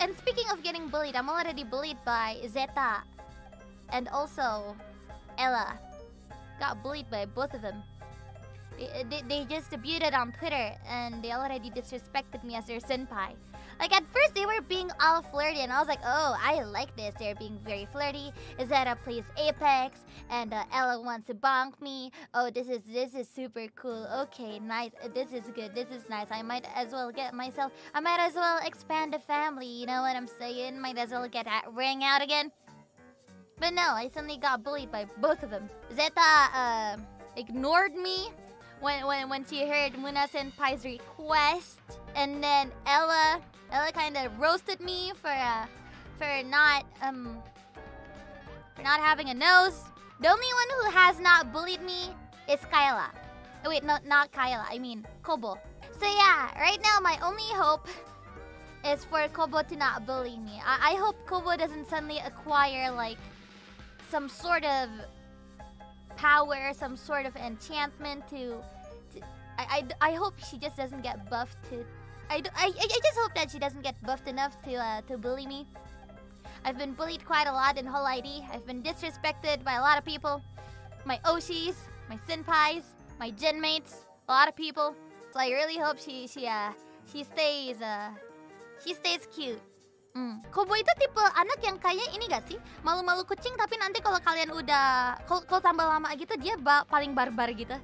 and speaking of getting bullied, I'm already bullied by Zeta and also Ella. Got bullied by both of them. They, they, just debuted on Twitter and they already disrespected me as their senpai. Like at first they were being all flirty and I was like, oh, I like this. They're being very flirty. Zeta plays Apex and uh, Ella wants to bonk me. Oh, this is this is super cool. Okay, nice. This is good. This is nice. I might as well get myself. I might as well expand the family. You know what I'm saying? Might as well get that ring out again. But no, I suddenly got bullied by both of them. Zeta uh, ignored me when when when she heard Moona Senpai's request, and then Ella Ella kind of roasted me for uh for not um for not having a nose. The only one who has not bullied me is Kaela. Oh, wait, no, not Kaela. I mean Kobo. So yeah, right now my only hope is for Kobo to not bully me. I, I hope Kobo doesn't suddenly acquire like some sort of power, some sort of enchantment to. I, I, I hope she just doesn't get buffed to. I, I, I just hope that she doesn't get buffed enough to uh, to bully me. I've been bullied quite a lot in Holo ID. I've been disrespected by a lot of people. My Oshis, my Senpais, my Gen mates, a lot of people. So I really hope she she uh she stays uh she stays cute. Hmm. Kobo itu tipe anak yang kayak ini gak sih? Malu-malu kucing tapi nanti kalau kalian udah kalau tambah lama gitu dia ba- paling barbar gitu.